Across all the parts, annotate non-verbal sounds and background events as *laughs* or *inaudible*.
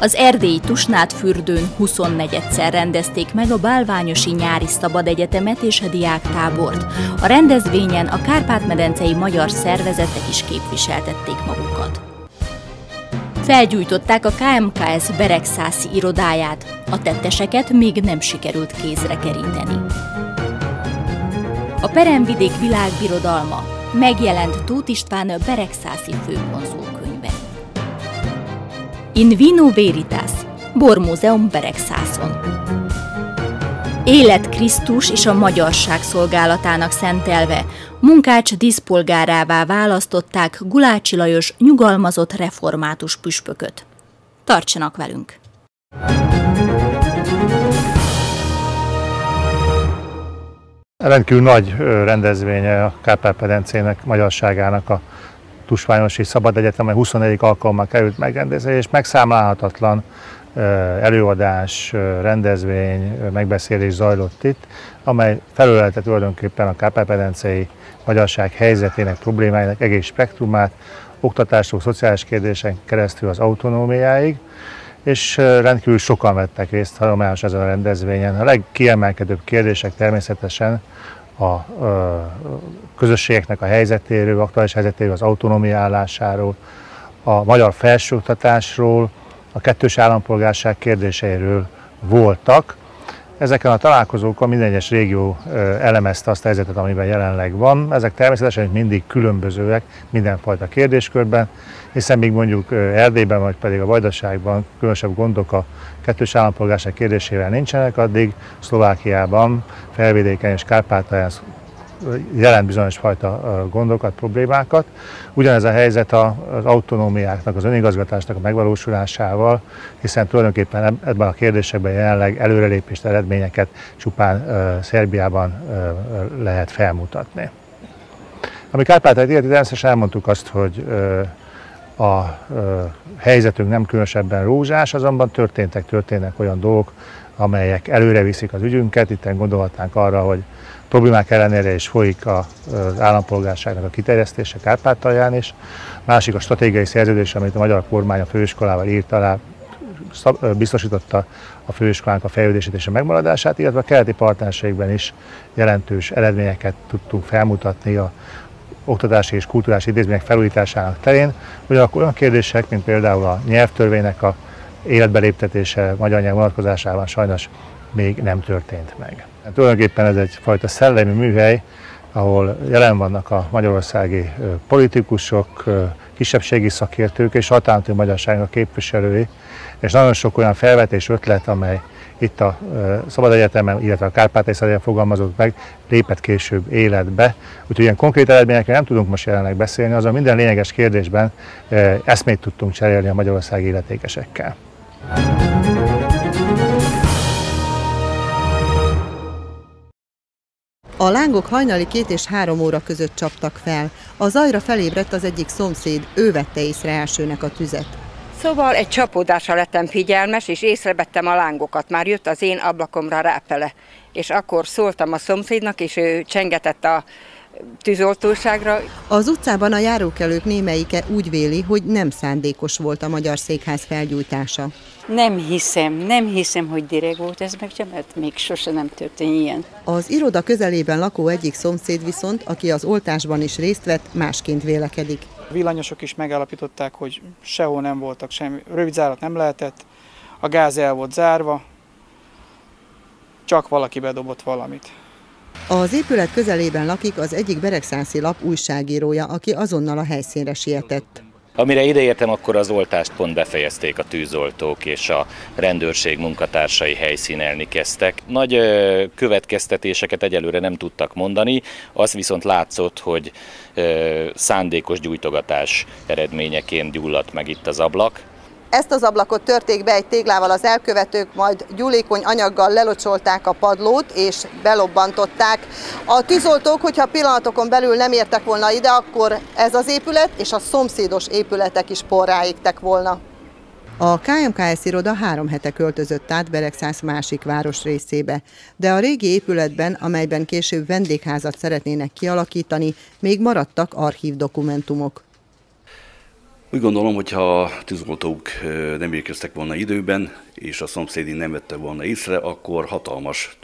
Az erdélyi Tusnát fürdőn 24-szer rendezték meg a Bálványosi Nyári Szabad Egyetemet és a diáktábort. A rendezvényen a Kárpát-medencei magyar szervezetek is képviseltették magukat. Felgyújtották a KMKS Beregszászi irodáját, a tetteseket még nem sikerült kézre keríteni. A Peremvidék világbirodalma megjelent Tóth István Beregszászi főkonzulkönyve. In Vino Veritas, Bormúzeum Beregszászon. Élet Krisztus és a magyarság szolgálatának szentelve, munkács díszpolgárává választották Gulácsi Lajos nyugalmazott református püspököt. Tartsanak velünk! Rendkívül nagy rendezvénye a Kárpát-Pedencének, magyarságának a Tusványosi Szabad Egyetem, 21. alkalommal került megrendezésre, és megszámlálhatatlan előadás, rendezvény, megbeszélés zajlott itt, amely felölelte tulajdonképpen a Kárpát-pedencei magyarság helyzetének, problémáinak egész spektrumát, oktatástól, szociális kérdésen keresztül az autonómiáig, és rendkívül sokan vettek részt hagyományos ezen a rendezvényen. A legkiemelkedőbb kérdések természetesen a közösségeknek a helyzetéről, aktuális helyzetéről, az autonómia állásáról, a magyar felsőoktatásról, a kettős állampolgárság kérdéseiről voltak. Ezeken a találkozókon minden egyes régió elemezte azt a helyzetet, amiben jelenleg van. Ezek természetesen mindig különbözőek mindenfajta kérdéskörben, hiszen még mondjuk Erdélyben vagy pedig a Vajdaságban különösebb gondok a kettős állampolgárság kérdésével nincsenek, addig Szlovákiában, Felvidéken és Kárpátalján jelent bizonyos fajta gondokat, problémákat. Ugyanez a helyzet az autonómiáknak, az önigazgatásnak a megvalósulásával, hiszen tulajdonképpen ebben a kérdésekben jelenleg előrelépést, eredményeket csupán Szerbiában lehet felmutatni. Ami Kárpátalját illeti, természetesen elmondtuk azt, hogy a helyzetünk nem különösebben rózsás, azonban történtek, történnek olyan dolgok, amelyek előre viszik az ügyünket. Itt gondolhatnánk arra, hogy problémák ellenére is folyik az állampolgárságnak a kiterjesztése Kárpátalján is. Másik a stratégiai szerződés, amit a magyar kormány a főiskolával írt alá, biztosította a főiskolánk a fejlődését és a megmaradását, illetve a keleti partnerségben is jelentős eredményeket tudtunk felmutatni a oktatási és kulturális intézmények felújításának terén, ugyanakkor olyan kérdések, mint például a nyelvtörvénynek a életbeléptetése magyar nyelv vonatkozásában sajnos még nem történt meg. Hát tulajdonképpen ez egyfajta szellemi műhely, ahol jelen vannak a magyarországi politikusok, kisebbségi szakértők és határmenti magyarságnak képviselői, és nagyon sok olyan felvetés, ötlet, amely itt a Szabad Egyetemen, illetve a Kárpátai Szabad fogalmazott meg, lépett később életbe. Úgyhogy ilyen konkrét eredményekről nem tudunk most jelenleg beszélni, azon minden lényeges kérdésben eszmét tudtunk cserélni a magyarországi illetékesekkel. A lángok hajnali két és három óra között csaptak fel. A zajra felébredt az egyik szomszéd, ő vette észre elsőnek a tüzet. Szóval egy csapódásra lettem figyelmes, és észrevettem a lángokat. Már jött az én ablakomra rápele. És akkor szóltam a szomszédnak, és ő csengetett a tűzoltóságra. Az utcában a járókelők némelyike úgy véli, hogy nem szándékos volt a magyar székház felgyújtása. Nem hiszem, nem hiszem, hogy direkt volt ez meg, mert még sose nem történt ilyen. Az iroda közelében lakó egyik szomszéd viszont, aki az oltásban is részt vett, másként vélekedik. Villanyosok is megállapították, hogy sehol nem voltak semmi, rövid zárat nem lehetett, a gáz el volt zárva, csak valaki bedobott valamit. Az épület közelében lakik az egyik Beregszászi lap újságírója, aki azonnal a helyszínre sietett. Amire ideértem, akkor az oltást pont befejezték a tűzoltók, és a rendőrség munkatársai helyszínelni kezdtek. Nagy következtetéseket egyelőre nem tudtak mondani, az viszont látszott, hogy szándékos gyújtogatás eredményeként gyulladt meg itt az ablak. Ezt az ablakot törték be egy téglával az elkövetők, majd gyúlékony anyaggal lelocsolták a padlót és belobbantották. A tűzoltók, hogyha pillanatokon belül nem értek volna ide, akkor ez az épület és a szomszédos épületek is porrá égtek volna. A KMKS iroda három hete költözött át Beregszász másik város részébe, de a régi épületben, amelyben később vendégházat szeretnének kialakítani, még maradtak archív dokumentumok. Úgy gondolom, hogy ha a tűzoltók nem érkeztek volna időben, és a szomszédi nem vette volna észre, akkor hatalmas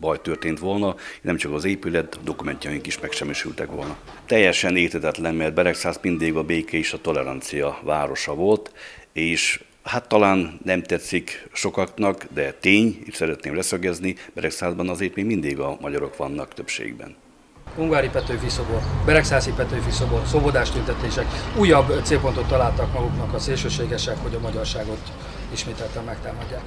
baj történt volna, nem csak az épület, dokumentjaink is megsemmisültek volna. Teljesen értetetlen, mert Beregszáz mindig a béke és a tolerancia városa volt, és Hát talán nem tetszik sokaknak, de tény, és szeretném leszögezni, Beregszázban azért még mindig a magyarok vannak többségben. Ungári Petőfi szobor, Beregszászi Petőfi szobor, szobodás tüntetések, újabb célpontot találtak maguknak a szélsőségesek, hogy a magyarságot ismételten megtámadják.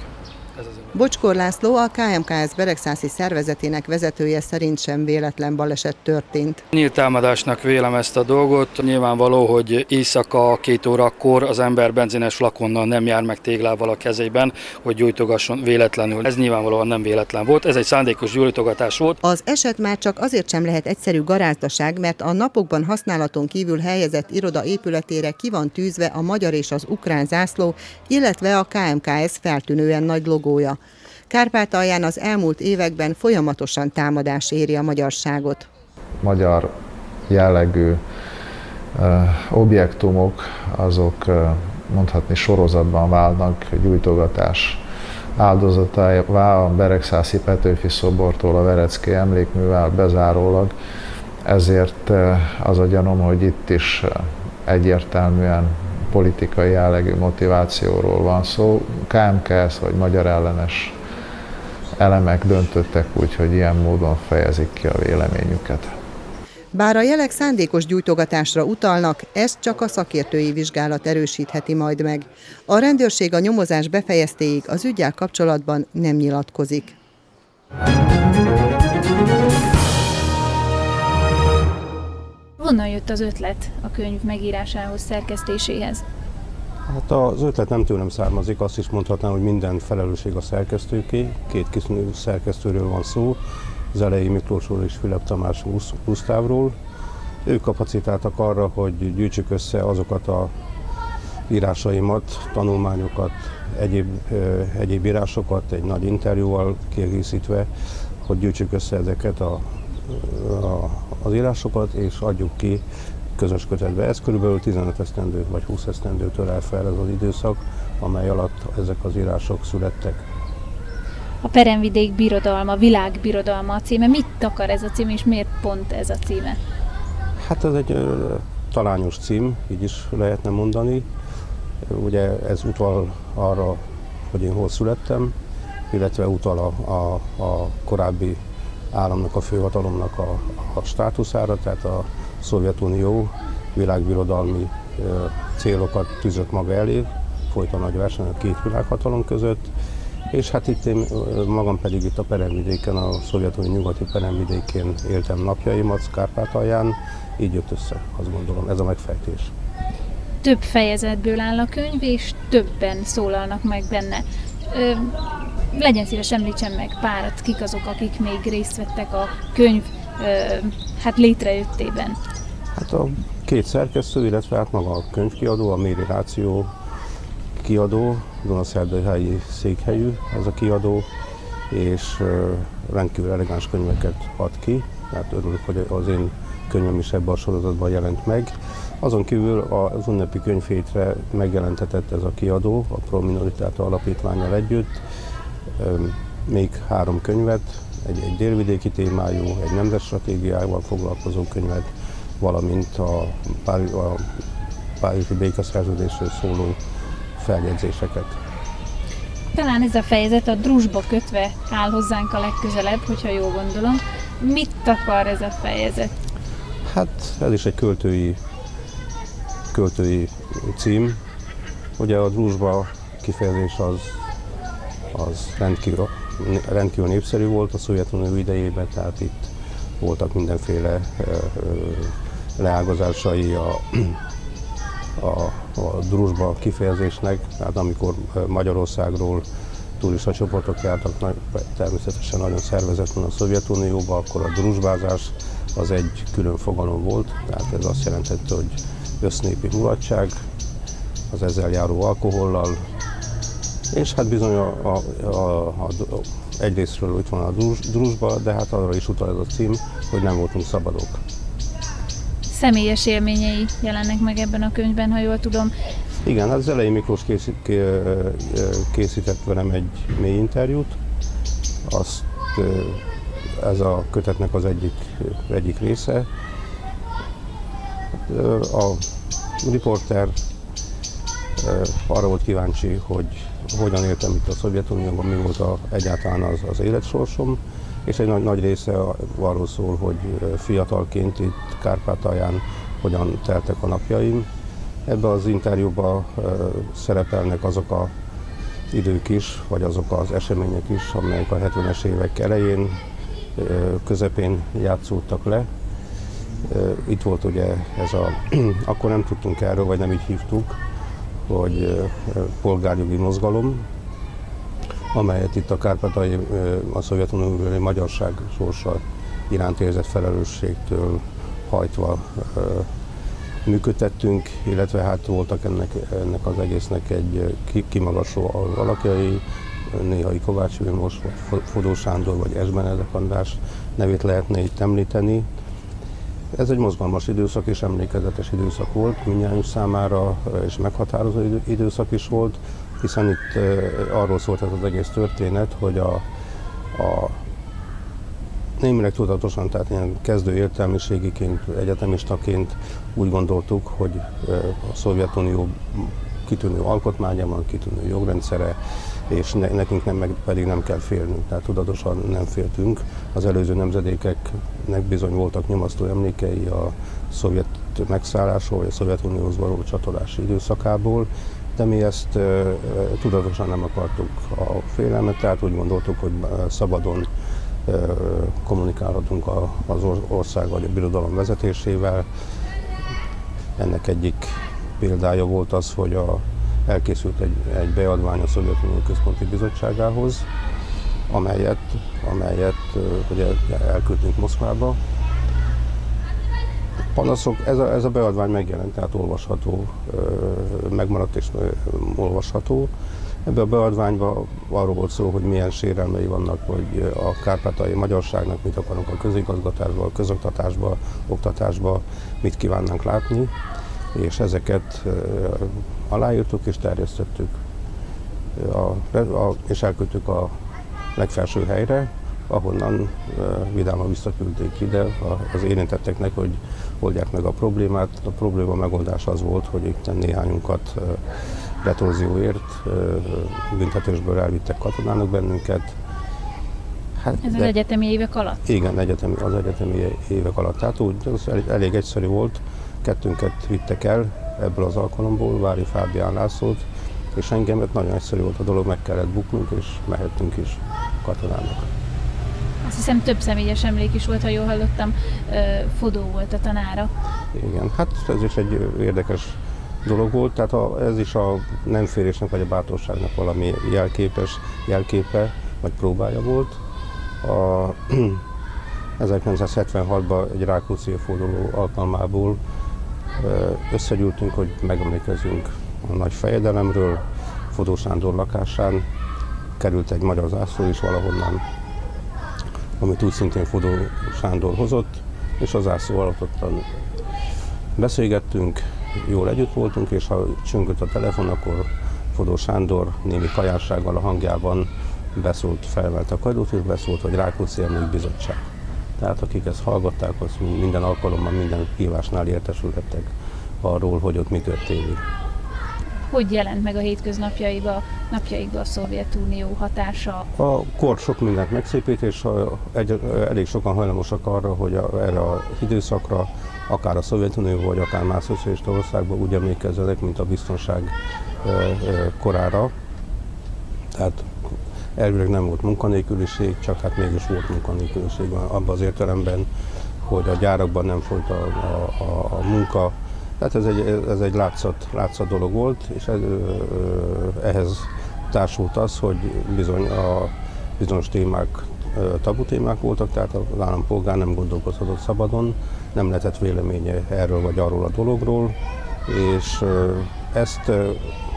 Bocskor László, a KMKS Beregszászi szervezetének vezetője szerint sem véletlen baleset történt. Nyílt támadásnak vélem ezt a dolgot. Nyilvánvaló, hogy éjszaka két órakor az ember benzines flakonnal nem jár meg téglával a kezében, hogy gyújtogasson véletlenül. Ez nyilvánvalóan nem véletlen volt, ez egy szándékos gyújtogatás volt. Az eset már csak azért sem lehet egyszerű garázdaság, mert a napokban használaton kívül helyezett iroda épületére ki van tűzve a magyar és az ukrán zászló, illetve a KMKS feltűnően nagy logó logója. Kárpátalján az elmúlt években folyamatosan támadás éri a magyarságot. Magyar jellegű objektumok azok mondhatni sorozatban válnak gyújtogatás áldozatává a Beregszászi Petőfi szobortól a Verecki emlékművel bezárólag. Ezért az a gyanom, hogy itt is egyértelműen politikai jellegű motivációról van szó. KMKS vagy magyar ellenes elemek döntöttek úgy, hogy ilyen módon fejezik ki a véleményüket. Bár a jelek szándékos gyújtogatásra utalnak, ezt csak a szakértői vizsgálat erősítheti majd meg. A rendőrség a nyomozás befejeztéig az ügyel kapcsolatban nem nyilatkozik. Honnan jött az ötlet a könyv megírásához, szerkesztéséhez? Hát az ötlet nem tőlem származik, azt is mondhatnám, hogy minden felelősség a szerkesztőké. Két kis szerkesztőről van szó, Zelei Miklósról és Fülep Tamás Gusztávról. Ők kapacitáltak arra, hogy gyűjtsük össze azokat a írásaimat, tanulmányokat, egyéb, egyéb írásokat egy nagy interjúval kiegészítve, hogy gyűjtsük össze ezeket a a, az írásokat, és adjuk ki közös kötetbe. Ez körülbelül 15 esztendő vagy 20 esztendőtől el fel ez az időszak, amely alatt ezek az írások születtek. A Peremvidék birodalma, világbirodalma a címe. Mit akar ez a cím, és miért pont ez a címe? Hát ez egy ö, talányos cím, így is lehetne mondani. Ugye ez utal arra, hogy én hol születtem, illetve utal a, a, a korábbi államnak, a főhatalomnak a, a státuszára, tehát a Szovjetunió világbirodalmi célokat tűzött maga elé, folyt a nagy verseny a két világhatalom között, és hát itt én magam pedig itt a peremvidéken, a Szovjetunió nyugati peremvidékén éltem napjaimat, Kárpátalján, így jött össze, azt gondolom, ez a megfejtés. Több fejezetből áll a könyv, és többen szólalnak meg benne legyen szíves, említsen meg párat, kik azok, akik még részt vettek a könyv hát létrejöttében. Hát a két szerkesztő, illetve hát maga a könyvkiadó, a Méri Ráció kiadó, Dunaszerdőhelyi székhelyű ez a kiadó, és rendkívül elegáns könyveket ad ki, tehát örülök, hogy az én könyvem is ebben a sorozatban jelent meg. Azon kívül az ünnepi könyvhétre megjelentetett ez a kiadó, a Prominoritáta Alapítványal együtt, még három könyvet, egy, egy délvidéki témájú, egy nemzetstratégiával foglalkozó könyvet, valamint a, Párizs, a Párizsi békaszerződésről szóló feljegyzéseket. Talán ez a fejezet a drusba kötve áll hozzánk a legközelebb, hogyha jól gondolom. Mit akar ez a fejezet? Hát ez is egy költői, költői cím. Ugye a drusba kifejezés az az rendkívül, rendkívül népszerű volt a Szovjetunió idejében, tehát itt voltak mindenféle leágazásai a, a, a drusba kifejezésnek, tehát amikor Magyarországról turista csoportok jártak, természetesen nagyon szervezetlen a Szovjetunióba, akkor a drusbázás az egy külön fogalom volt, tehát ez azt jelentette, hogy össznépi mulatság, az ezzel járó alkohollal, és hát bizony a, a, a, a, egyrésztről itt van a drusba, de hát arra is utal ez a cím, hogy nem voltunk szabadok. személyes élményei jelennek meg ebben a könyvben, ha jól tudom. Igen, hát az elején Miklós készít, készített velem egy mély interjút, azt ez a kötetnek az egyik, egyik része. A riporter arra volt kíváncsi, hogy hogyan éltem itt a Szovjetunióban, mi volt a, egyáltalán az, az életsorsom, és egy nagy, nagy része arról szól, hogy fiatalként itt Kárpátalján hogyan teltek a napjaim. Ebben az interjúban szerepelnek azok a idők is, vagy azok az események is, amelyek a 70-es évek elején, közepén játszódtak le. Itt volt ugye ez a, *clears throat* akkor nem tudtunk erről, vagy nem így hívtuk, hogy polgárjogi mozgalom, amelyet itt a Kárpátai, a Szovjetunióbeli magyarság sorsa iránt érzett felelősségtől hajtva működtettünk, illetve hát voltak ennek, ennek az egésznek egy kimagasló alakjai, néhai Kovács Vilmos, vagy Fodó Sándor, vagy Esbenedek András nevét lehetne itt említeni. Ez egy mozgalmas időszak és emlékezetes időszak volt mindjárt számára, és meghatározó időszak is volt, hiszen itt arról szólt ez az egész történet, hogy a, a némileg tudatosan, tehát ilyen kezdő értelmiségiként, egyetemistaként úgy gondoltuk, hogy a Szovjetunió kitűnő alkotmánya van, kitűnő jogrendszere, és ne, nekünk nem, meg pedig nem kell félnünk, tehát tudatosan nem féltünk. Az előző nemzedékeknek bizony voltak nyomasztó emlékei a szovjet megszállásról, vagy a Szovjetunióhoz való csatolási időszakából, de mi ezt e, tudatosan nem akartuk a félelmet, tehát úgy gondoltuk, hogy szabadon e, kommunikálhatunk a, az ország vagy a birodalom vezetésével. Ennek egyik példája volt az, hogy a elkészült egy, egy beadvány a Szovjetunió Központi Bizottságához, amelyet, amelyet ugye elküldtünk Moszkvába. Panaszok, ez a, ez a beadvány megjelent, tehát olvasható, megmaradt és olvasható. Ebben a beadványban arról volt szó, hogy milyen sérelmei vannak, hogy a kárpátai magyarságnak mit akarunk a közigazgatásban, a közoktatásban, oktatásban, mit kívánnánk látni és ezeket aláírtuk és terjesztettük, a, a, és elküldtük a legfelső helyre, ahonnan vidáman visszaküldték ide az érintetteknek, hogy oldják meg a problémát. A probléma megoldása az volt, hogy itt néhányunkat retorzióért büntetésből elvittek katonának bennünket. Hát, Ez de, az egyetemi évek alatt? Igen, egyetemi, az egyetemi évek alatt. Tehát úgy, ez elég egyszerű volt kettőnket vittek el ebből az alkalomból, Vári Fábián Lászlót, és engemet nagyon egyszerű volt a dolog, meg kellett buknunk, és mehettünk is katonának. Azt hiszem több személyes emlék is volt, ha jól hallottam, Fodó volt a tanára. Igen, hát ez is egy érdekes dolog volt, tehát a, ez is a nem férésnek vagy a bátorságnak valami jelképes, jelképe vagy próbája volt. A *clears throat* 1976-ban egy Rákóczi forduló alkalmából összegyűltünk, hogy megemlékezzünk a nagy fejedelemről. Fodó Sándor lakásán került egy magyar zászló is valahonnan, amit úgy szintén Fodó Sándor hozott, és az zászló alatt ottan beszélgettünk, jól együtt voltunk, és ha csüngött a telefon, akkor Fodó Sándor némi kajársággal a hangjában beszólt, felvelt a kajdót, és beszólt, hogy Rákóczi Bizottság. Tehát akik ezt hallgatták, az minden alkalommal, minden hívásnál értesülhettek arról, hogy ott mi történik. Hogy jelent meg a hétköznapjaiba, napjaikba a Szovjetunió hatása? A kor sok mindent megszépít, és egy, elég sokan hajlamosak arra, hogy a, erre a időszakra, akár a Szovjetunió, vagy akár más szocialista országban úgy emlékezzenek, mint a biztonság korára. Tehát Elvileg nem volt munkanélküliség, csak hát mégis volt munkanélküliség abban az értelemben, hogy a gyárakban nem folyt a, a, a, a munka. Tehát ez egy, ez egy látszat, látszat dolog volt, és ez, ehhez társult az, hogy bizony a bizonyos témák tabu témák voltak, tehát az állampolgár nem gondolkozhatott szabadon, nem lehetett véleménye erről vagy arról a dologról, és ezt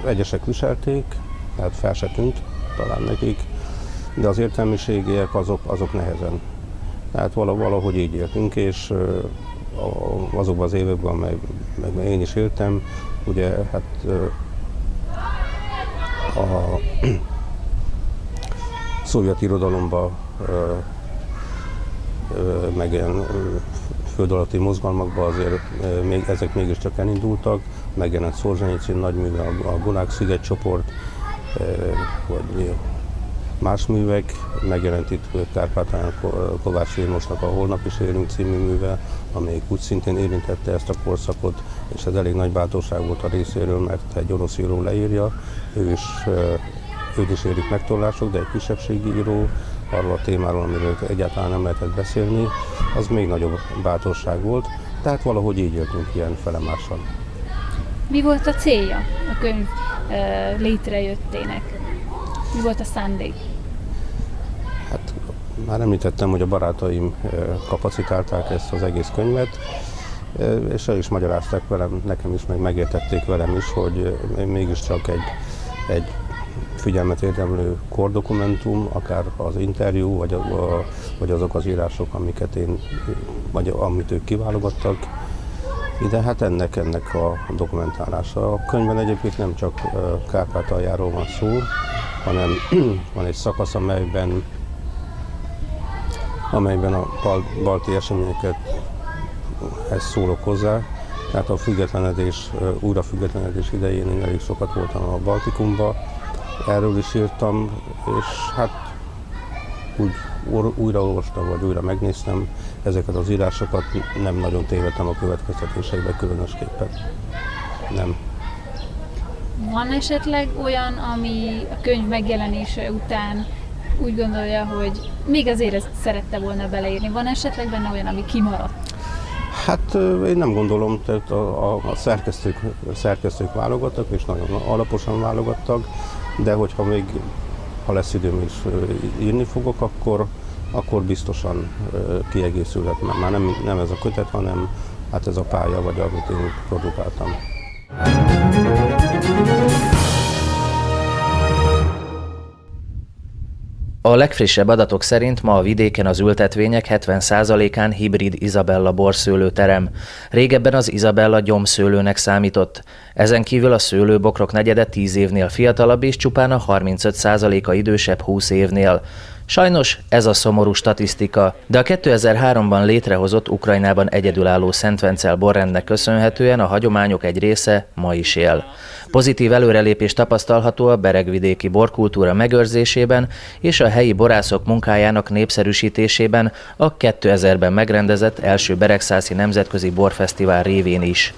egyesek viselték, tehát fel se tűnt talán nekik, de az értelmiségiek azok, azok nehezen. Tehát valahogy így éltünk, és azokban az években, meg, meg én is éltem, ugye hát a *clears throat* szovjet irodalomban meg ilyen föld alatti mozgalmakban azért még, ezek mégiscsak elindultak, megjelent Szorzsenyicin nagyműve, a Gunák sziget vagy más művek, megjelent itt Kárpátalján Kovács Vilmosnak a Holnap is élünk című műve, amelyik úgy szintén érintette ezt a korszakot, és ez elég nagy bátorság volt a részéről, mert egy orosz író leírja, ő is, őt is érik megtorlások, de egy kisebbségi író, arról a témáról, amiről egyáltalán nem lehetett beszélni, az még nagyobb bátorság volt, tehát valahogy így jöttünk ilyen felemással. Mi volt a célja a könyv létrejöttének? Mi volt a szándék? Hát már említettem, hogy a barátaim kapacitálták ezt az egész könyvet, és el is magyarázták velem, nekem is, meg megértették velem is, hogy mégiscsak egy, egy figyelmet érdemlő kordokumentum, akár az interjú, vagy, a, vagy azok az írások, amiket én, vagy amit ők kiválogattak, ide, hát ennek, ennek a dokumentálása. A könyvben egyébként nem csak Kárpátaljáról van szó, hanem *clears throat* van egy szakasz, amelyben, amelyben a bal, balti eseményeket ez szólok hozzá. Tehát a függetlenedés, újra függetlenedés idején én elég sokat voltam a Baltikumban, erről is írtam, és hát úgy újraolvastam, vagy újra megnéztem ezeket az írásokat, nem nagyon tévedtem a következtetésekbe különösképpen. Nem. Van esetleg olyan, ami a könyv megjelenése után úgy gondolja, hogy még azért ezt szerette volna beleírni? Van esetleg benne olyan, ami kimaradt? Hát én nem gondolom, tehát a, a, a szerkesztők, a szerkesztők válogattak, és nagyon alaposan válogattak, de hogyha még ha lesz időm is írni fogok, akkor, akkor biztosan kiegészülhet, mert már nem, nem ez a kötet, hanem hát ez a pálya, vagy amit én produkáltam. A legfrissebb adatok szerint ma a vidéken az ültetvények 70%-án hibrid Izabella borszőlőterem. Régebben az Izabella gyomszőlőnek számított. Ezen kívül a szőlőbokrok negyede 10 évnél fiatalabb és csupán a 35%-a idősebb 20 évnél. Sajnos ez a szomorú statisztika, de a 2003-ban létrehozott Ukrajnában egyedülálló Szentvencel borrendnek köszönhetően a hagyományok egy része ma is él. Pozitív előrelépés tapasztalható a beregvidéki borkultúra megőrzésében és a helyi borászok munkájának népszerűsítésében a 2000-ben megrendezett első Beregszászi Nemzetközi Borfesztivál révén is.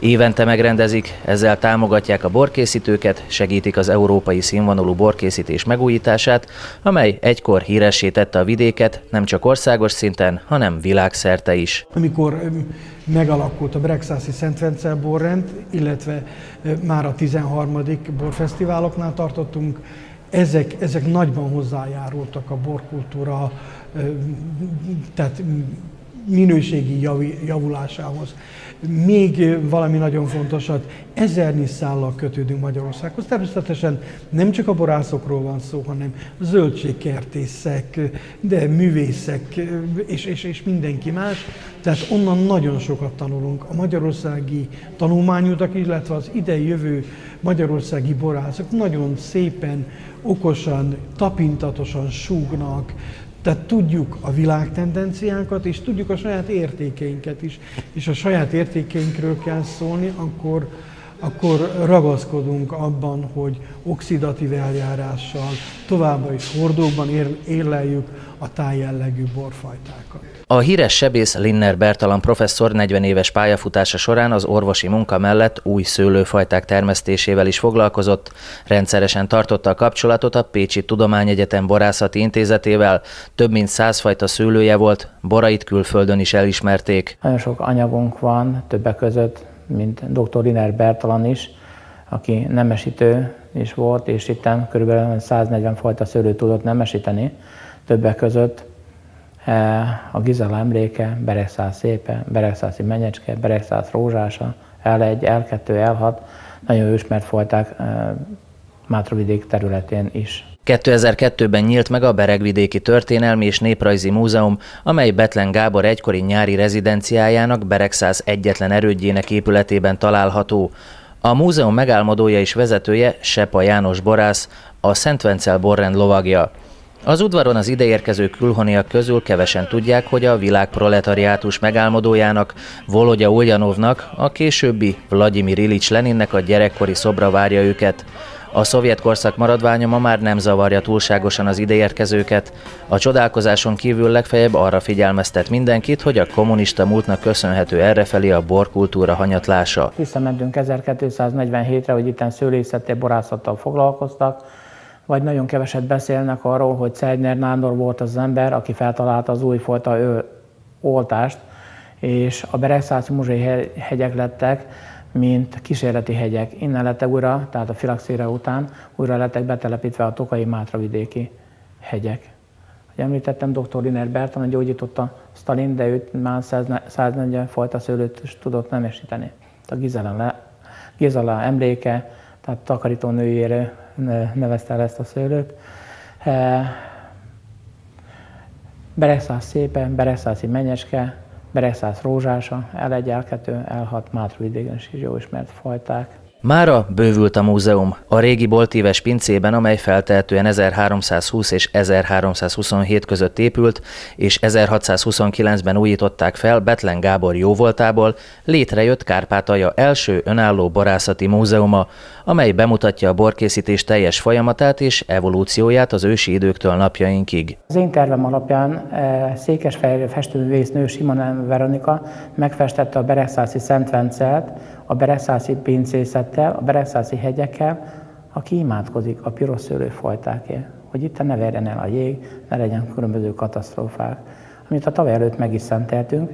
Évente megrendezik, ezzel támogatják a borkészítőket, segítik az európai színvonalú borkészítés megújítását, amely egykor híressé tette a vidéket nem csak országos szinten, hanem világszerte is. Amikor megalakult a Brexászi Szent borrend, illetve már a 13. borfesztiváloknál tartottunk, ezek, ezek nagyban hozzájárultak a borkultúra, tehát minőségi javulásához. Még valami nagyon fontosat, ezernyi szállal kötődünk Magyarországhoz. Természetesen nem csak a borászokról van szó, hanem zöldségkertészek, de művészek és, és, és mindenki más. Tehát onnan nagyon sokat tanulunk. A magyarországi tanulmányutak, illetve az idei jövő magyarországi borászok nagyon szépen, okosan, tapintatosan súgnak, tehát tudjuk a világ tendenciánkat, és tudjuk a saját értékeinket is. És a saját értékeinkről kell szólni, akkor, akkor ragaszkodunk abban, hogy oxidatív eljárással továbbá is hordókban érleljük a tájjellegű borfajtákat. A híres sebész Linner Bertalan professzor 40 éves pályafutása során az orvosi munka mellett új szőlőfajták termesztésével is foglalkozott. Rendszeresen tartotta a kapcsolatot a Pécsi Tudományegyetem Borászati Intézetével. Több mint száz fajta szőlője volt, borait külföldön is elismerték. Nagyon sok anyagunk van, többek között, mint dr. Linner Bertalan is, aki nemesítő is volt, és itt kb. 140 fajta szőlőt tudott nemesíteni, többek között a Gizela emléke, Beregszáz szépe, Beregszászi menyecske, Beregszáz rózsása, L1, L2, L6, nagyon ismert fajták e, Mátravidék területén is. 2002-ben nyílt meg a Beregvidéki Történelmi és Néprajzi Múzeum, amely Betlen Gábor egykori nyári rezidenciájának Beregszáz egyetlen erődjének épületében található. A múzeum megálmodója és vezetője Sepa János Borász, a Szent Vencel borrend lovagja. Az udvaron az ideérkező külhoniak közül kevesen tudják, hogy a világ proletariátus megálmodójának, Volodya Ulyanovnak, a későbbi Vladimir Ilics Leninnek a gyerekkori szobra várja őket. A szovjet korszak maradványa ma már nem zavarja túlságosan az ideérkezőket. A csodálkozáson kívül legfeljebb arra figyelmeztet mindenkit, hogy a kommunista múltnak köszönhető errefelé a borkultúra hanyatlása. Visszamentünk 1247-re, hogy itten szőlészettel, borászattal foglalkoztak, vagy nagyon keveset beszélnek arról, hogy Szeidner Nándor volt az ember, aki feltalálta az újfajta oltást, és a Beregszáci Muzsai hegyek lettek, mint kísérleti hegyek. Innen lettek újra, tehát a filaxére után újra lettek betelepítve a Tokai Mátravidéki hegyek. Hogy említettem, dr. Liner Bertalan gyógyította Stalin, de őt már 140 fajta szőlőt is tudott nemesíteni. A Gizela, Gizela emléke, tehát takarító nőjére nevezte el ezt a szőlőt. Beregszáz szépen, Beregszászi menyeske, Beregszáz rózsása, L1, L2, L6, Mátravidéken is jó ismert fajták. Mára bővült a múzeum. A régi boltíves pincében, amely feltehetően 1320 és 1327 között épült, és 1629-ben újították fel Betlen Gábor jóvoltából, létrejött Kárpátalja első önálló borászati múzeuma, amely bemutatja a borkészítés teljes folyamatát és evolúcióját az ősi időktől napjainkig. Az én tervem alapján eh, Székesfehérre festőművésznő Simon Veronika megfestette a Beregszászi Szent Vencelt, a Beregszászi pincészettel, a Beregszászi hegyekkel, aki imádkozik a piros szőlőfajtákért, hogy itt ne verjen el a jég, ne legyen különböző katasztrófák. Amit a tavaly előtt meg is szenteltünk,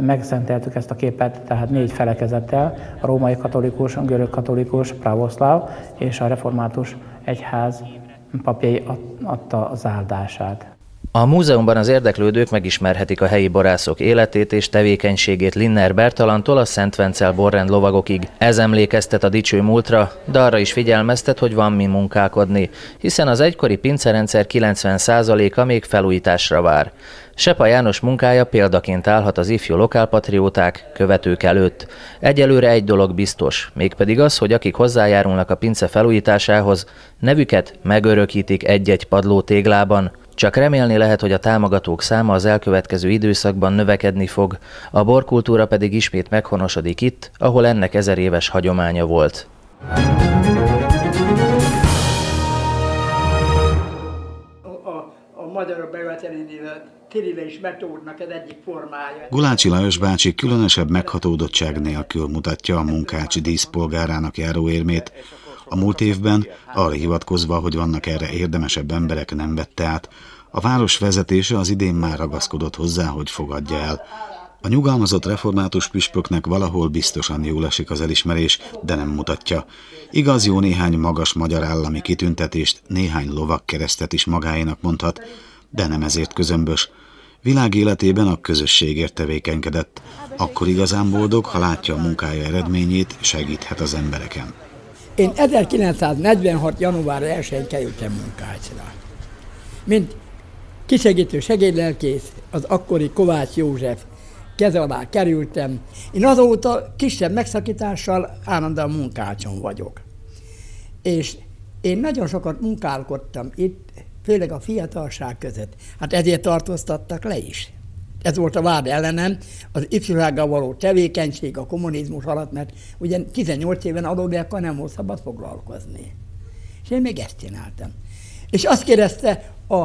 megszenteltük ezt a képet, tehát négy felekezettel, a római katolikus, a görög katolikus, pravoszláv és a református egyház papjai adta az áldását. A múzeumban az érdeklődők megismerhetik a helyi borászok életét és tevékenységét Linner Bertalantól a Szent Vencel borrend lovagokig. Ez emlékeztet a dicső múltra, de arra is figyelmeztet, hogy van mi munkálkodni, hiszen az egykori pincerendszer 90%-a még felújításra vár. Sepa János munkája példaként állhat az ifjú lokálpatrióták, követők előtt. Egyelőre egy dolog biztos, mégpedig az, hogy akik hozzájárulnak a pince felújításához, nevüket megörökítik egy-egy padló téglában, csak remélni lehet, hogy a támogatók száma az elkövetkező időszakban növekedni fog, a borkultúra pedig ismét meghonosodik itt, ahol ennek ezer éves hagyománya volt. A, a is egyik formája. Gulácsi Lajos bácsi különösebb meghatódottság nélkül mutatja a munkácsi díszpolgárának járó érmét, a múlt évben, arra hivatkozva, hogy vannak erre érdemesebb emberek, nem vette át, a város vezetése az idén már ragaszkodott hozzá, hogy fogadja el. A nyugalmazott református püspöknek valahol biztosan jól esik az elismerés, de nem mutatja. Igaz, jó néhány magas magyar állami kitüntetést, néhány lovakkeresztet is magáénak mondhat, de nem ezért közömbös. Világ életében a közösségért tevékenykedett. Akkor igazán boldog, ha látja a munkája eredményét, segíthet az embereken. Én 1946. január 1-én kerültem munkácsra. Mint kisegítő segédlelkész, az akkori Kovács József keze alá kerültem. Én azóta kisebb megszakítással állandóan munkácson vagyok. És én nagyon sokat munkálkodtam itt, főleg a fiatalság között. Hát ezért tartóztattak le is. Ez volt a vád ellenem, az ifjúsággal való tevékenység a kommunizmus alatt, mert ugye 18 éven adódiakkal nem volt szabad foglalkozni. És én még ezt csináltam. És azt kérdezte a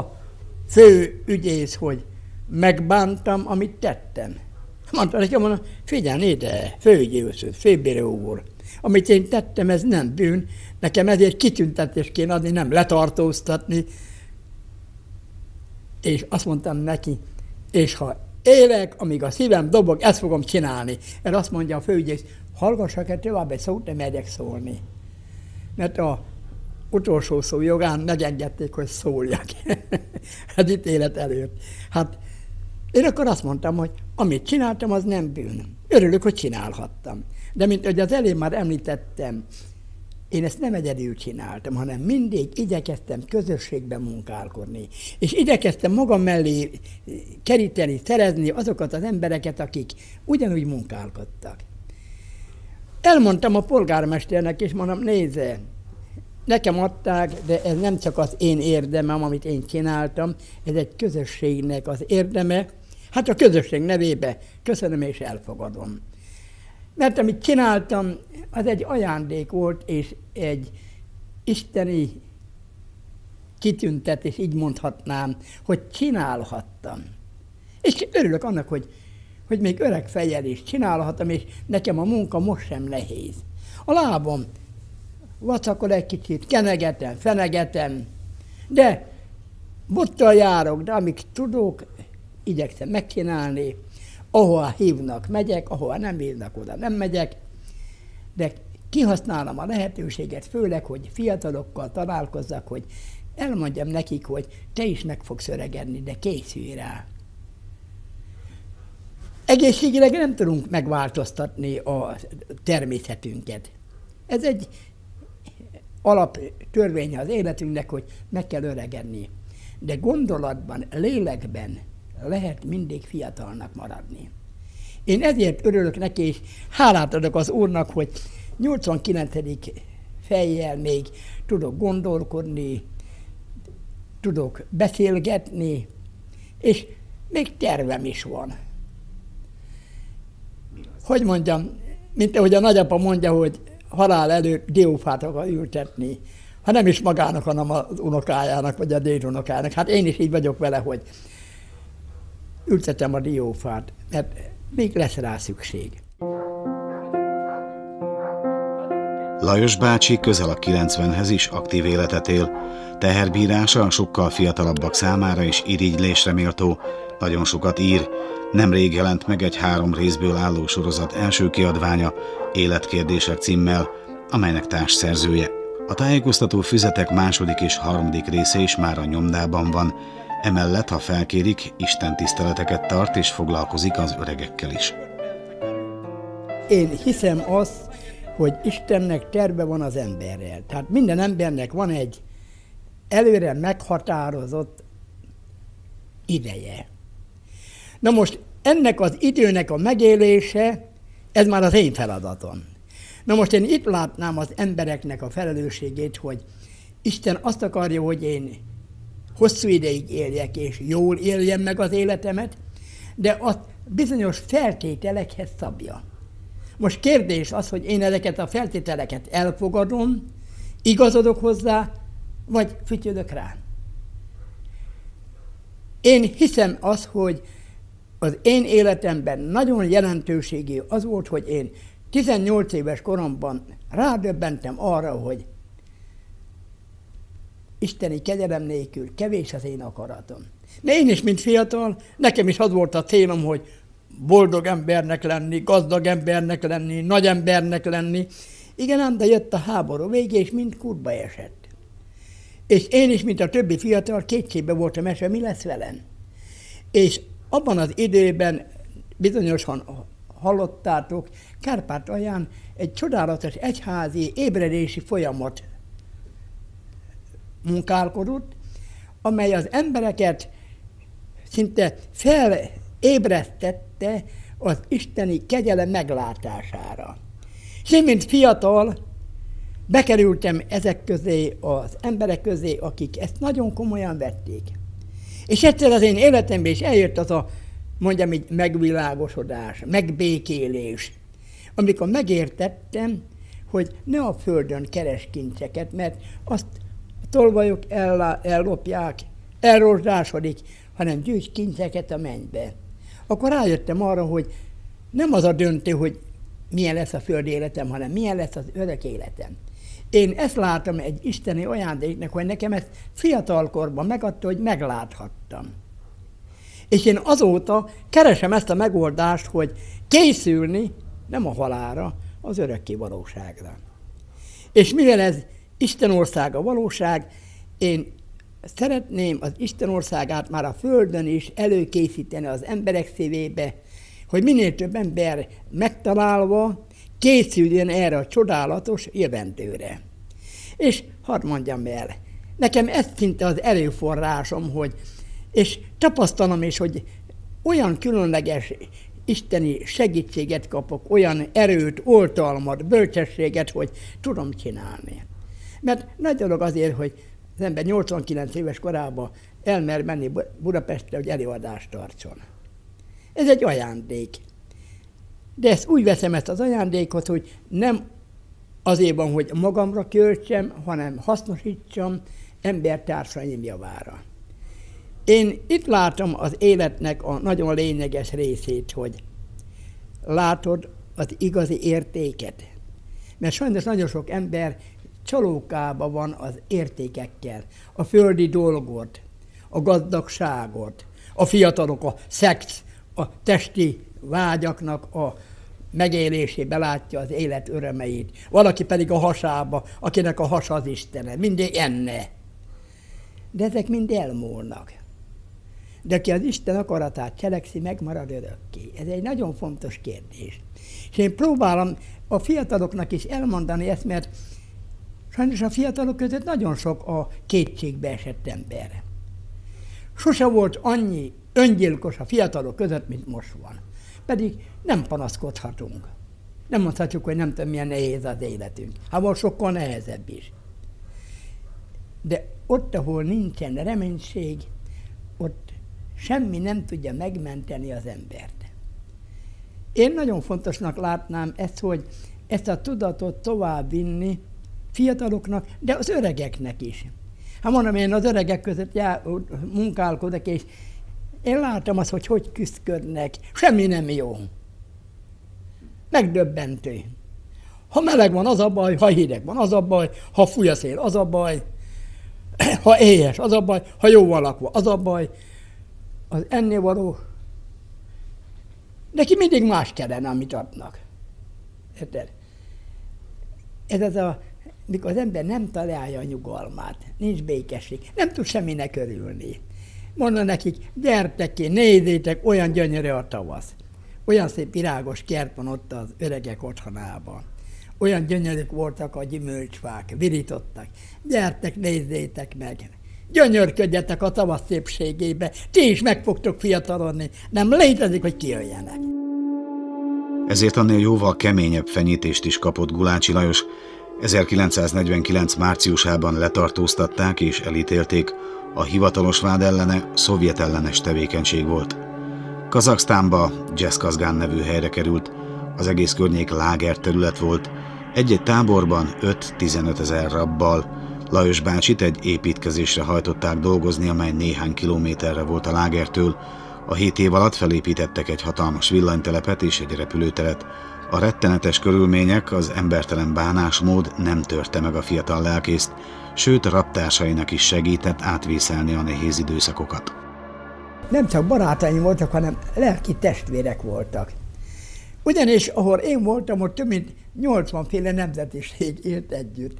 fő ügyész, hogy megbántam, amit tettem. Mondta nekem, mondom, figyelj ide, főügyész, főbíró úr, amit én tettem, ez nem bűn, nekem ezért kitüntetést kéne adni, nem letartóztatni. És azt mondtam neki, és ha élek, amíg a szívem dobog, ezt fogom csinálni. Erre azt mondja a főügyész, hallgassak el tovább egy szót, nem megyek szólni. Mert a utolsó szó jogán megengedték, hogy szóljak. *laughs* hát itt élet előtt. Hát én akkor azt mondtam, hogy amit csináltam, az nem bűn. Örülök, hogy csinálhattam. De mint hogy az elég már említettem, én ezt nem egyedül csináltam, hanem mindig igyekeztem közösségben munkálkodni. És igyekeztem magam mellé keríteni, szerezni azokat az embereket, akik ugyanúgy munkálkodtak. Elmondtam a polgármesternek, és mondom, nézze, nekem adták, de ez nem csak az én érdemem, amit én csináltam, ez egy közösségnek az érdeme. Hát a közösség nevébe köszönöm és elfogadom. Mert amit csináltam, az egy ajándék volt, és egy isteni kitüntetés, így mondhatnám, hogy csinálhattam. És örülök annak, hogy, hogy még öreg fejjel is csinálhatom, és nekem a munka most sem nehéz. A lábom vacakol egy kicsit, kenegetem, fenegetem, de bottal járok, de amíg tudok, igyekszem megcsinálni, ahova hívnak, megyek, ahova nem hívnak, oda nem megyek, de kihasználom a lehetőséget, főleg, hogy fiatalokkal találkozzak, hogy elmondjam nekik, hogy te is meg fogsz öregedni, de készülj rá. Egészségileg nem tudunk megváltoztatni a természetünket. Ez egy alaptörvénye az életünknek, hogy meg kell öregedni. De gondolatban, lélekben lehet mindig fiatalnak maradni. Én ezért örülök neki, és hálát adok az Úrnak, hogy 89. fejjel még tudok gondolkodni, tudok beszélgetni, és még tervem is van. Hogy mondjam, mint ahogy a nagyapa mondja, hogy halál előtt diófát akar ültetni, ha nem is magának, hanem az unokájának, vagy a dédunokájának. Hát én is így vagyok vele, hogy ültetem a diófát, mert még lesz rá szükség. Lajos bácsi közel a 90-hez is aktív életet él. Teherbírása sokkal fiatalabbak számára is irigylésre méltó, nagyon sokat ír. Nemrég jelent meg egy három részből álló sorozat első kiadványa, Életkérdések címmel, amelynek társszerzője. A tájékoztató füzetek második és harmadik része is már a nyomdában van, emellett, ha felkérik, Isten tiszteleteket tart és foglalkozik az öregekkel is. Én hiszem azt, hogy Istennek terve van az emberrel. Tehát minden embernek van egy előre meghatározott ideje. Na most ennek az időnek a megélése, ez már az én feladatom. Na most én itt látnám az embereknek a felelősségét, hogy Isten azt akarja, hogy én hosszú ideig éljek, és jól éljem meg az életemet, de azt bizonyos feltételekhez szabja. Most kérdés az, hogy én ezeket a feltételeket elfogadom, igazodok hozzá, vagy fütyödök rá. Én hiszem az, hogy az én életemben nagyon jelentőségű az volt, hogy én 18 éves koromban rádöbbentem arra, hogy isteni kegyelem nélkül kevés az én akaratom. De én is, mint fiatal, nekem is az volt a célom, hogy boldog embernek lenni, gazdag embernek lenni, nagy embernek lenni. Igen, ám, de jött a háború vége, és mind kurba esett. És én is, mint a többi fiatal, kétségbe voltam esve, mi lesz velem. És abban az időben bizonyosan hallottátok, Kárpátalján egy csodálatos egyházi ébredési folyamat munkálkodott, amely az embereket szinte felébresztette az isteni kegyelem meglátására. És én, mint fiatal, bekerültem ezek közé, az emberek közé, akik ezt nagyon komolyan vették. És egyszer az én életemben is eljött az a, mondjam így, megvilágosodás, megbékélés, amikor megértettem, hogy ne a földön keres kincseket, mert azt tolvajok el, ellopják, elrozsásodik, hanem gyűjts kincseket a mennybe. Akkor rájöttem arra, hogy nem az a döntő, hogy milyen lesz a földi életem, hanem milyen lesz az örök életem. Én ezt látom egy isteni ajándéknak, hogy nekem ezt fiatalkorban megadta, hogy megláthattam. És én azóta keresem ezt a megoldást, hogy készülni nem a halára, az örökké valóságra. És mivel ez Isten országa valóság, én szeretném az Isten országát már a Földön is előkészíteni az emberek szívébe, hogy minél több ember megtalálva készüljön erre a csodálatos jövendőre. És hadd mondjam el, nekem ez szinte az erőforrásom, hogy, és tapasztalom is, hogy olyan különleges isteni segítséget kapok, olyan erőt, oltalmat, bölcsességet, hogy tudom csinálni. Mert nagy dolog azért, hogy az ember 89 éves korában elmer menni Budapestre, hogy előadást tartson. Ez egy ajándék. De ezt úgy veszem ezt az ajándékot, hogy nem azért van, hogy magamra költsem, hanem hasznosítsam embertársaim javára. Én itt látom az életnek a nagyon lényeges részét, hogy látod az igazi értéket. Mert sajnos nagyon sok ember csalókába van az értékekkel, a földi dolgot, a gazdagságot, a fiatalok a szex, a testi vágyaknak a megélésébe látja az élet örömeit. Valaki pedig a hasába, akinek a hasa az Istene. Mindig enne. De ezek mind elmúlnak. De aki az Isten akaratát cselekszi, megmarad örökké. Ez egy nagyon fontos kérdés. És én próbálom a fiataloknak is elmondani ezt, mert sajnos a fiatalok között nagyon sok a kétségbe esett ember. Sose volt annyi öngyilkos a fiatalok között, mint most van. Pedig nem panaszkodhatunk. Nem mondhatjuk, hogy nem tudom, milyen nehéz az életünk. Hát most sokkal nehezebb is. De ott, ahol nincsen reménység, ott semmi nem tudja megmenteni az embert. Én nagyon fontosnak látnám ezt, hogy ezt a tudatot tovább vinni fiataloknak, de az öregeknek is. Hát mondom, én az öregek között já, munkálkodok, és én látom azt, hogy hogy küzdködnek. Semmi nem jó. Megdöbbentő. Ha meleg van, az a baj, ha hideg van, az a baj, ha fúj a szél, az a baj, *clears throat* ha éhes, az a baj, ha jó van az a baj. Az ennél való, neki mindig más kellene, amit adnak. Érted? Ez az a, mikor az ember nem találja a nyugalmát, nincs békesség, nem tud semminek örülni. Mondta nekik, gyertek ki, nézzétek, olyan gyönyörű a tavasz. Olyan szép virágos kert van ott az öregek otthonában. Olyan gyönyörűk voltak a gyümölcsfák, virítottak. Gyertek, nézzétek meg! Gyönyörködjetek a tavasz szépségébe, ti is meg fogtok fiatalodni, nem létezik, hogy kijöjjenek. Ezért annél jóval keményebb fenyítést is kapott Gulácsi Lajos. 1949. márciusában letartóztatták és elítélték, a hivatalos vád ellene szovjet ellenes tevékenység volt. Kazaksztánba Dzseszkazgán nevű helyre került, az egész környék láger terület volt, egy-egy táborban 5-15 ezer rabbal. Lajos bácsit egy építkezésre hajtották dolgozni, amely néhány kilométerre volt a lágertől. A hét év alatt felépítettek egy hatalmas villanytelepet és egy repülőteret. A rettenetes körülmények, az embertelen bánásmód nem törte meg a fiatal lelkészt, sőt raptársainak is segített átvészelni a nehéz időszakokat. Nem csak barátaim voltak, hanem lelki testvérek voltak. Ugyanis, ahol én voltam, ott több mint 80 féle nemzetiség élt együtt.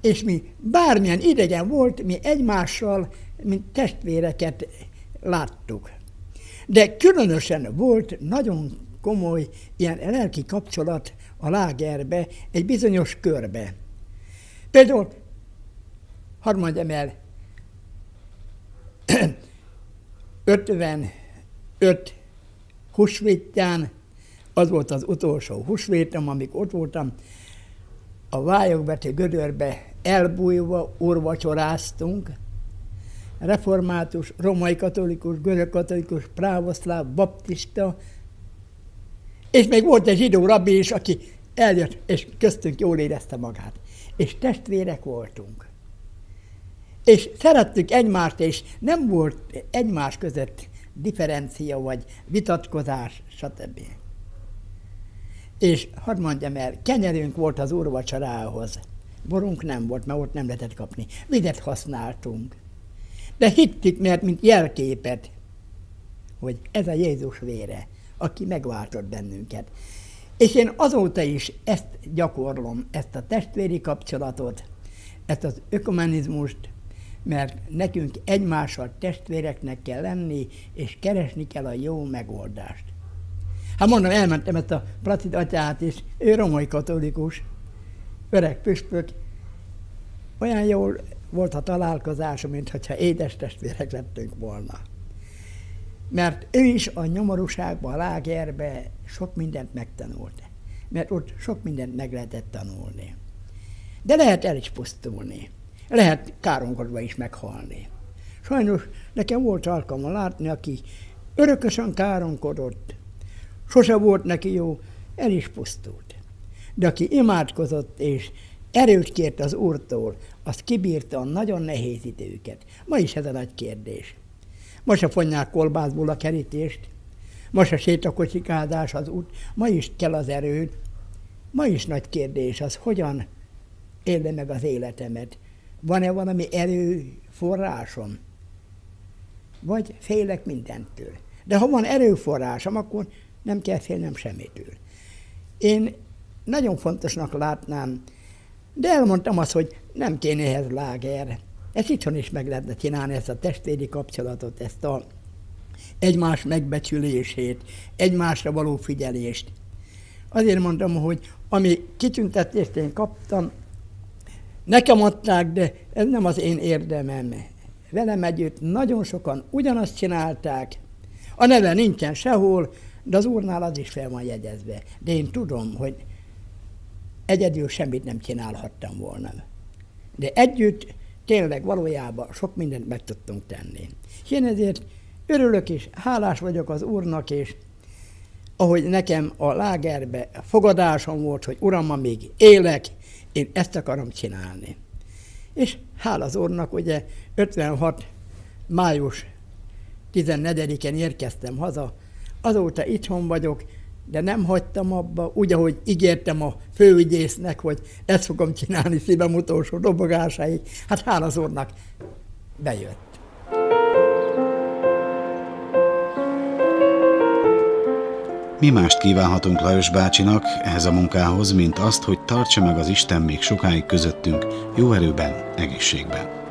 És mi bármilyen idegen volt, mi egymással, mint testvéreket láttuk. De különösen volt nagyon komoly ilyen lelki kapcsolat a lágerbe, egy bizonyos körbe. Például hadd mondjam el, *clears throat* 55 húsvétján, az volt az utolsó húsvétem, amikor ott voltam, a vályokbetű gödörbe elbújva urvacsoráztunk, református, romai katolikus, görög katolikus, právoszláv, baptista, és még volt egy zsidó rabbi is, aki eljött, és köztünk jól érezte magát. És testvérek voltunk. És szerettük egymást, és nem volt egymás között differencia, vagy vitatkozás, stb. És hadd mondjam el, kenyerünk volt az úrvacsorához. Borunk nem volt, mert ott nem lehetett kapni. Vizet használtunk. De hittük, mert mint jelképet, hogy ez a Jézus vére, aki megváltott bennünket. És én azóta is ezt gyakorlom, ezt a testvéri kapcsolatot, ezt az ökumenizmust, mert nekünk egymással testvéreknek kell lenni, és keresni kell a jó megoldást. Hát mondom, elmentem ezt a Placid atyát, és ő romai katolikus, öreg püspök, olyan jól volt a találkozásom, mintha édes testvérek lettünk volna. Mert ő is a nyomorúságban, a lágerbe sok mindent megtanult. Mert ott sok mindent meg lehetett tanulni. De lehet el is pusztulni. Lehet káromkodva is meghalni. Sajnos nekem volt alkalma látni, aki örökösen káromkodott, sose volt neki jó, el is pusztult. De aki imádkozott és erőt kért az Úrtól, azt kibírta a nagyon nehéz időket. Ma is ez a nagy kérdés. Ma se fonják kolbászból a kerítést, ma se sétakocsikázás az út, ma is kell az erőd. Ma is nagy kérdés az, hogyan élem meg az életemet. Van-e valami erőforrásom? Vagy félek mindentől. De ha van erőforrásom, akkor nem kell félnem semmitől. Én nagyon fontosnak látnám, de elmondtam azt, hogy nem kéne ehhez láger. Ezt itthon is meg lehetne csinálni, ezt a testvéri kapcsolatot, ezt a egymás megbecsülését, egymásra való figyelést. Azért mondtam, hogy ami kitüntetést én kaptam, nekem adták, de ez nem az én érdemem. Velem együtt nagyon sokan ugyanazt csinálták, a neve nincsen sehol, de az úrnál az is fel van jegyezve. De én tudom, hogy egyedül semmit nem csinálhattam volna. De együtt tényleg valójában sok mindent meg tudtunk tenni. És én ezért örülök és hálás vagyok az Úrnak, és ahogy nekem a lágerbe fogadásom volt, hogy Uram, még élek, én ezt akarom csinálni. És hála az Úrnak, ugye 56. május 14-en érkeztem haza, azóta itthon vagyok, de nem hagytam abba, úgy, ahogy ígértem a főügyésznek, hogy ezt fogom csinálni szívem utolsó dobogásáig. Hát hála az úrnak, bejött. Mi mást kívánhatunk Lajos bácsinak ehhez a munkához, mint azt, hogy tartsa meg az Isten még sokáig közöttünk, jó erőben, egészségben.